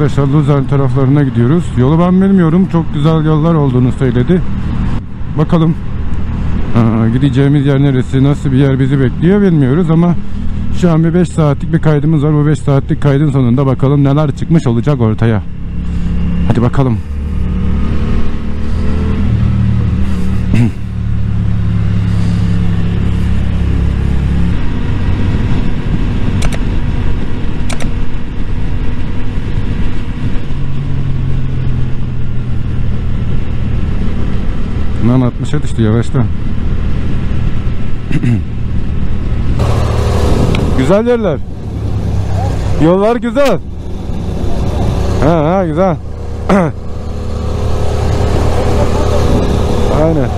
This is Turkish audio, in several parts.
arkadaşlar Luzern taraflarına gidiyoruz. Yolu ben bilmiyorum. Çok güzel yollar olduğunu söyledi. Bakalım Aa, gideceğimiz yer neresi, nasıl bir yer bizi bekliyor bilmiyoruz ama şu an bir 5 saatlik bir kaydımız var. Bu 5 saatlik kaydın sonunda bakalım neler çıkmış olacak ortaya. Hadi bakalım. 60'a düştü yavaşla. güzel yerler. Yollar güzel. Ha ha güzel. Aynen.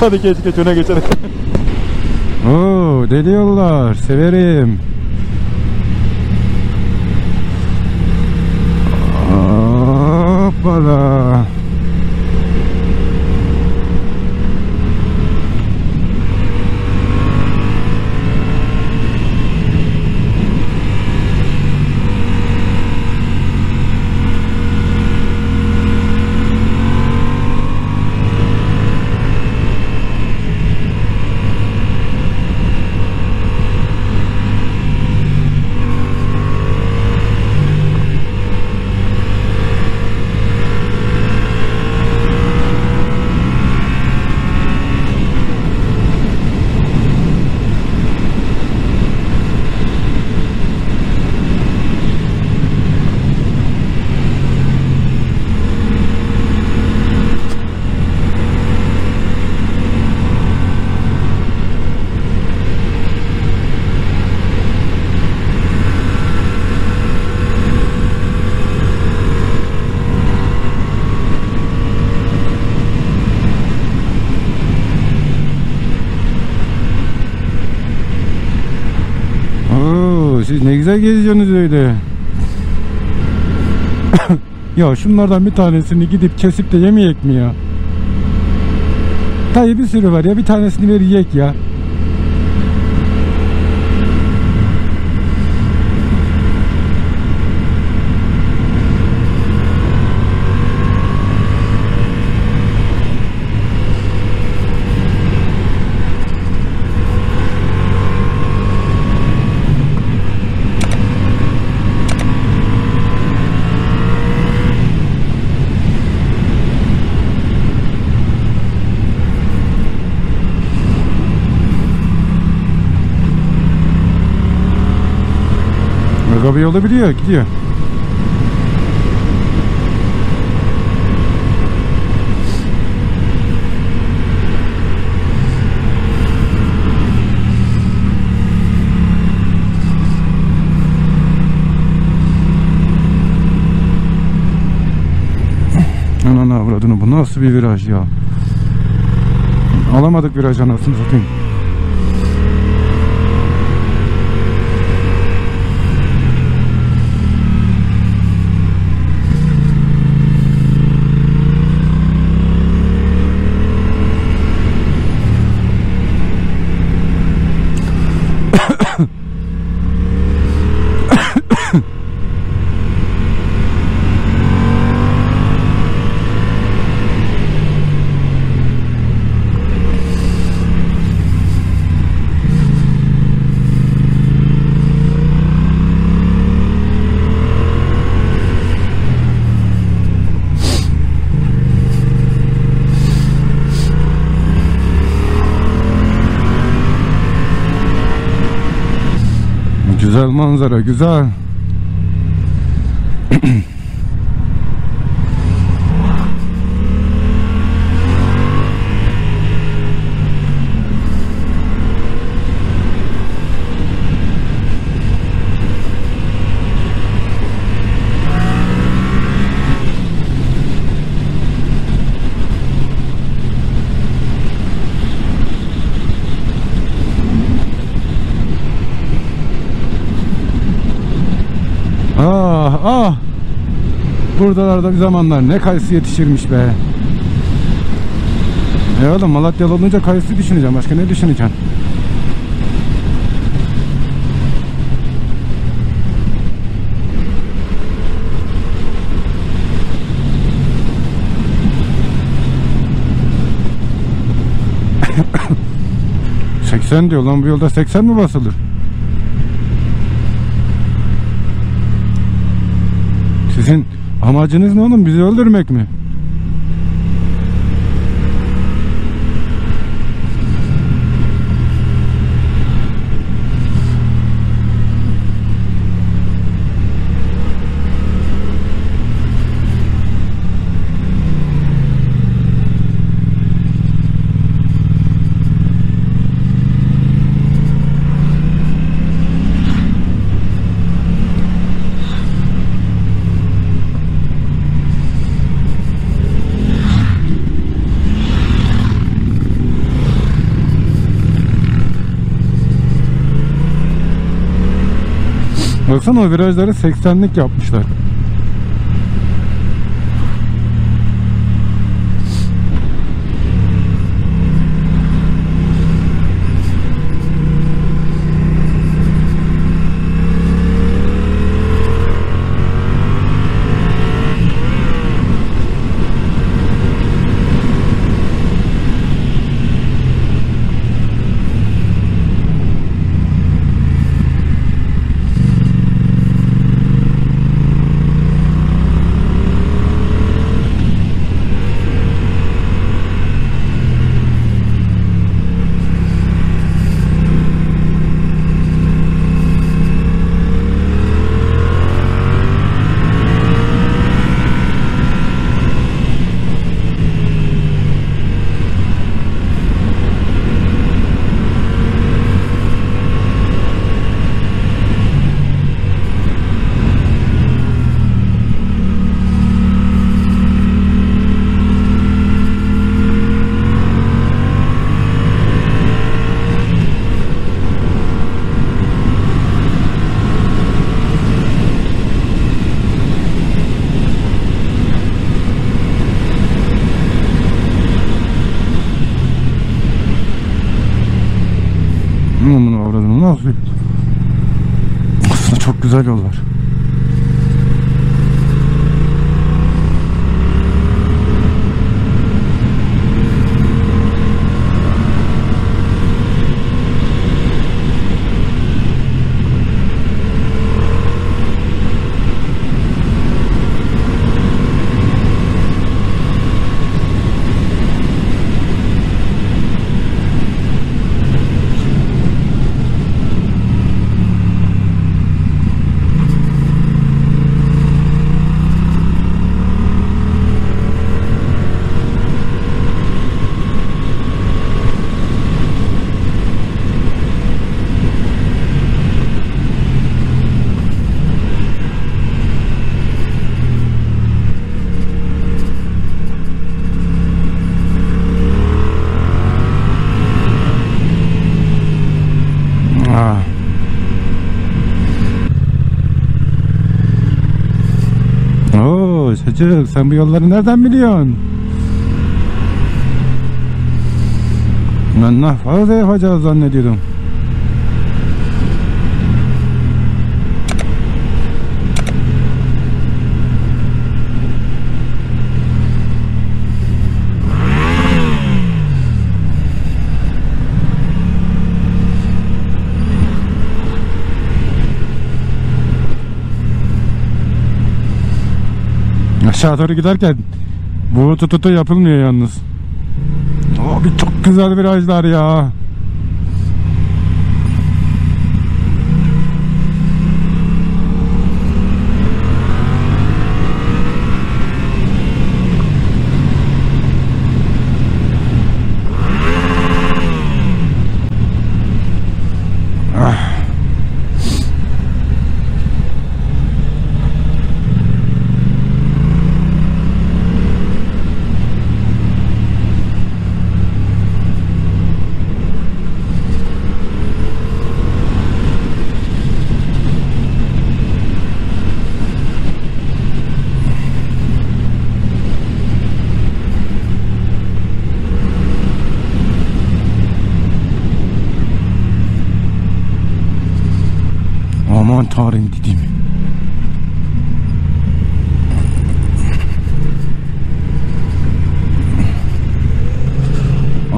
Hadi geç geç öne geçelim. Oo deli yollar severim. Hoppala. Oo, geziyorsunuz öyle. ya şunlardan bir tanesini gidip kesip de yemeyek mi ya? Dayı bir sürü var ya bir tanesini ver yiyek ya. Araba yolu biliyor gidiyor. Ananı avradını bu nasıl bir viraj ya. Alamadık viraj anasını satayım. Güzel manzara güzel. Ah. Buradalarda bir zamanlar ne kayısı yetişirmiş be. E oğlum Malatyalı olunca kayısı düşüneceğim. Başka ne düşüneceğim? ...80 diyor lan bu yolda 80 mi basılır? Sizin amacınız ne oğlum? Bizi öldürmek mi? Baksana o virajları 80'lik yapmışlar. Bunu avradım nasıl? Aslında çok güzel yollar. Ah. Çocuk sen bu yolları nereden biliyorsun? Ben fazla yapacağız zannediyordum. Aşağı doğru giderken bu tututu yapılmıyor yalnız. Abi çok güzel virajlar ya. Ah. Aman tanrım dedim.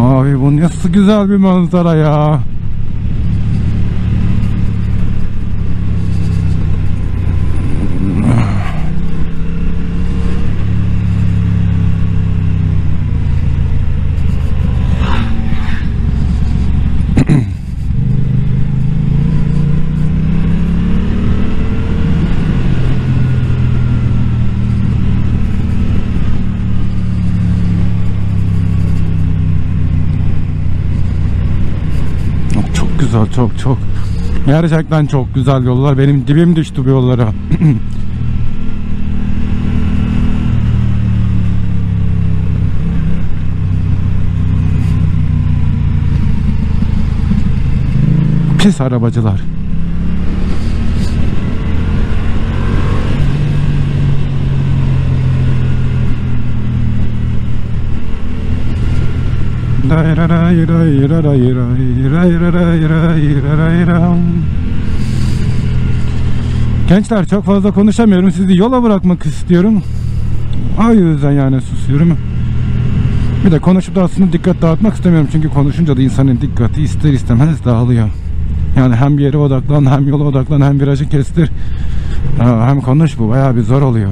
Abi bu nasıl güzel bir manzara ya. Güzel çok çok. Gerçekten çok güzel yollar. Benim dibim düştü bu yollara. Pis arabacılar. Gençler çok fazla konuşamıyorum. Sizi yola bırakmak istiyorum. O yüzden yani susuyorum. Bir de konuşup da aslında dikkat dağıtmak istemiyorum. Çünkü konuşunca da insanın dikkati ister istemez dağılıyor. Yani hem bir yere odaklan, hem yola odaklan, hem virajı kestir. Hem konuş bu bayağı bir zor oluyor.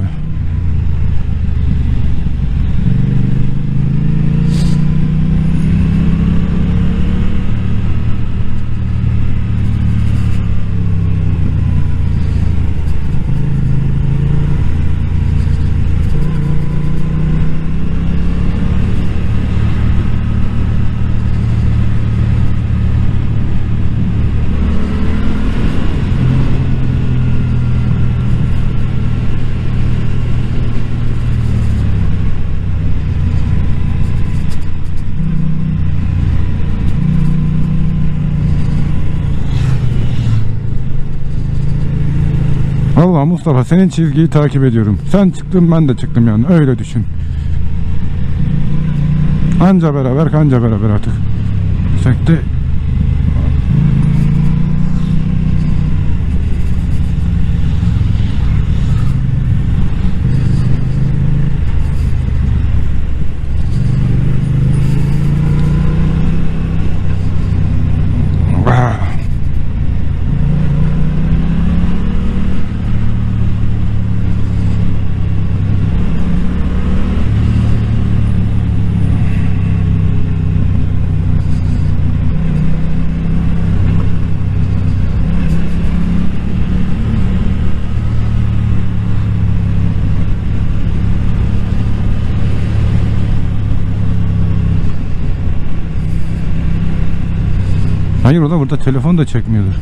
Mustafa senin çizgiyi takip ediyorum. Sen çıktın ben de çıktım yani öyle düşün. Anca beraber kanca beraber artık. Sekte Hayır o da burada telefon da çekmiyordur.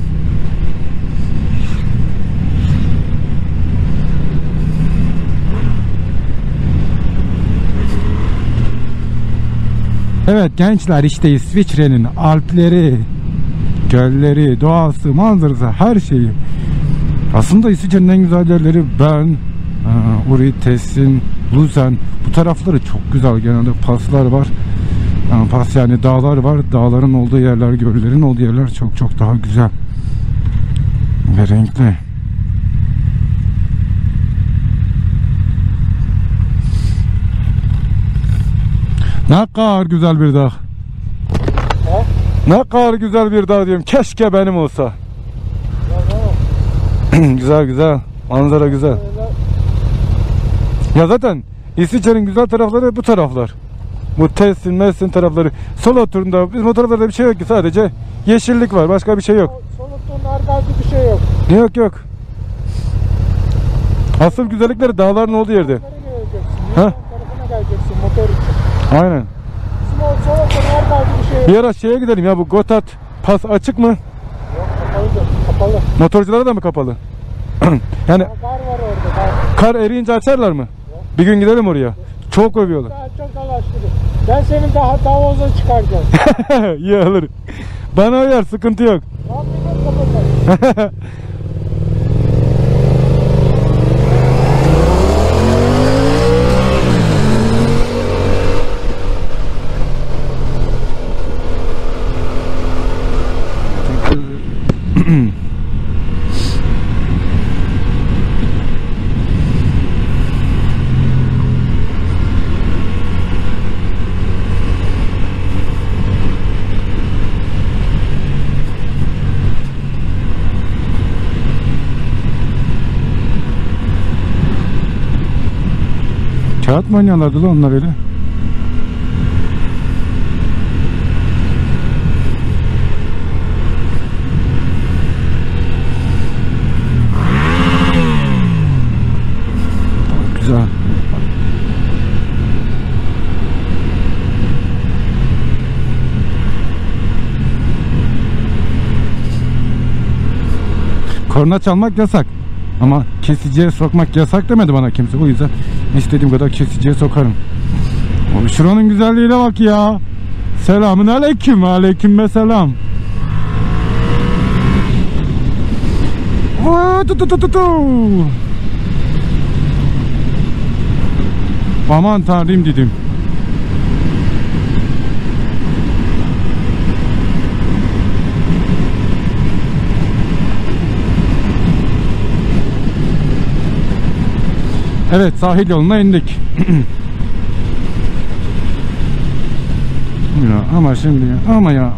Evet gençler işte İsviçre'nin Alpleri, gölleri, doğası, manzarası her şeyi. Aslında İsviçre'nin en güzel yerleri ben, aa, Uri, Tessin, Luzern bu tarafları çok güzel genelde paslar var. Aa, Pas yani dağlar var. Dağların olduğu yerler, göllerin olduğu yerler çok çok daha güzel. Ve renkli. Ne kadar güzel bir dağ. Ne kadar güzel bir dağ diyorum. Keşke benim olsa. güzel güzel. Manzara güzel. Ya zaten İsviçre'nin güzel tarafları bu taraflar. Bu Tessin, Messin tarafları. Sol oturumda bizim o taraflarda bir şey yok ki sadece yeşillik var. Başka bir şey yok. Solukluğun ardacı bir şey yok. Yok yok. Asıl güzellikleri dağların olduğu yerde. Ha? Geleceksin motor için. Aynen. Bizim o solukluğun ardacı bir şey yok. Bir ara şeye gidelim ya bu Gotthard pas açık mı? Yok kapalıdır. Kapalı. Motorculara da mı kapalı? yani Kar var orada. Kar. kar eriyince açarlar mı? Bir gün gidelim oraya. Çok övüyorlar. Daha çok dolaştırır. Ben senin daha davoza çıkaracağım. İyi olur. Bana uyar sıkıntı yok. Lan Kağıt mı oynuyorlardı lan onlar öyle? Güzel. Korna çalmak yasak. Ama kesiciye sokmak yasak demedi bana kimse. O yüzden istediğim kadar kesiciye sokarım. Abi şuranın güzelliğine bak ya. Selamun aleyküm. Aleyküm ve selam. Aman tanrım dedim. Evet sahil yoluna indik. ya ama şimdi ama ya.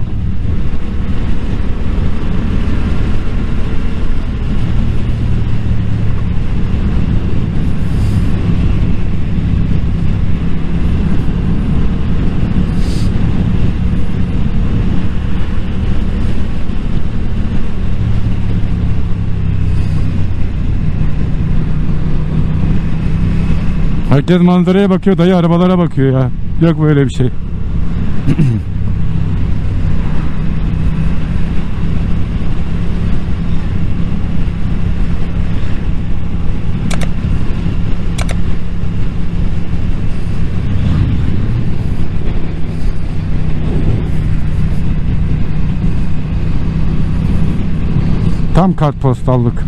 Herkes manzaraya bakıyor dayı arabalara bakıyor ya. Yok böyle bir şey. Tam kartpostallık.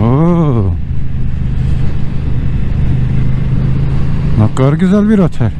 Oo. Kadar güzel bir otel.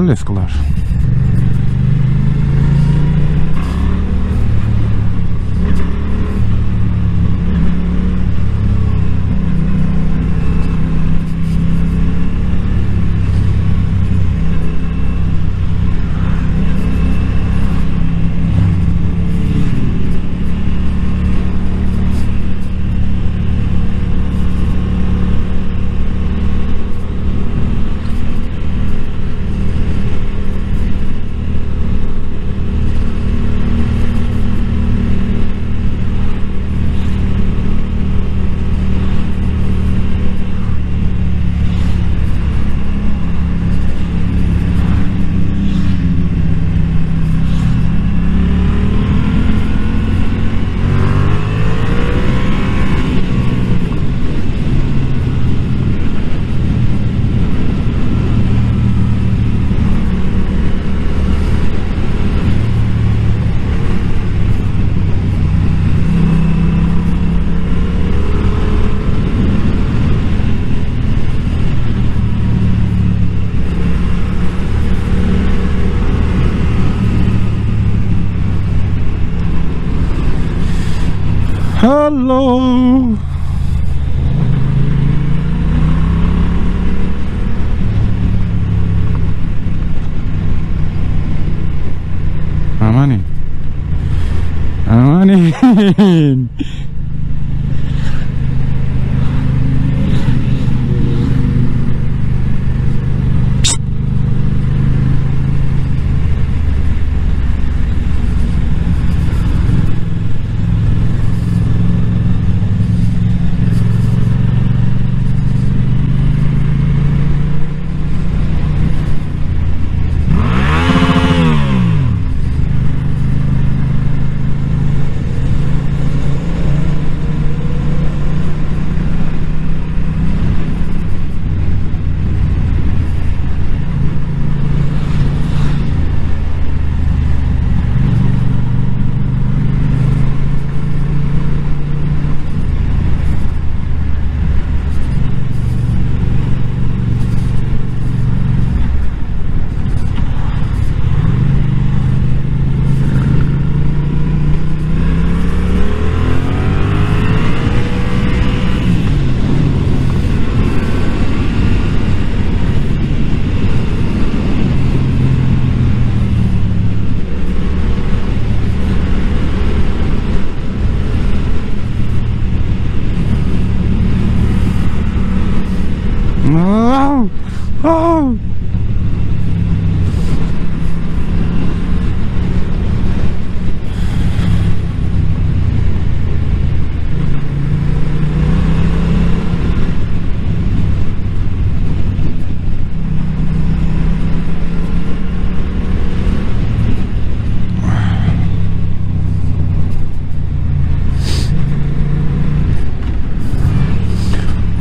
Alles klar. Hello. Amanin. Amanin.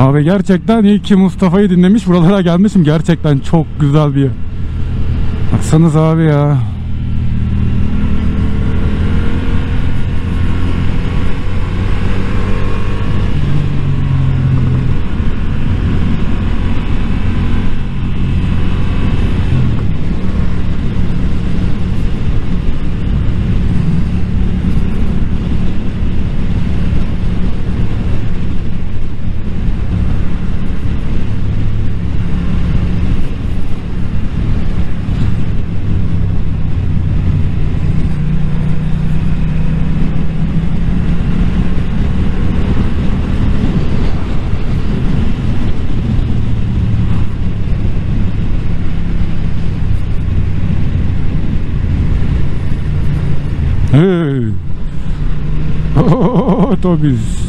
Abi gerçekten iyi ki Mustafa'yı dinlemiş buralara gelmişim. Gerçekten çok güzel bir yer. Baksanız abi ya. Hey. Oh, Tobis.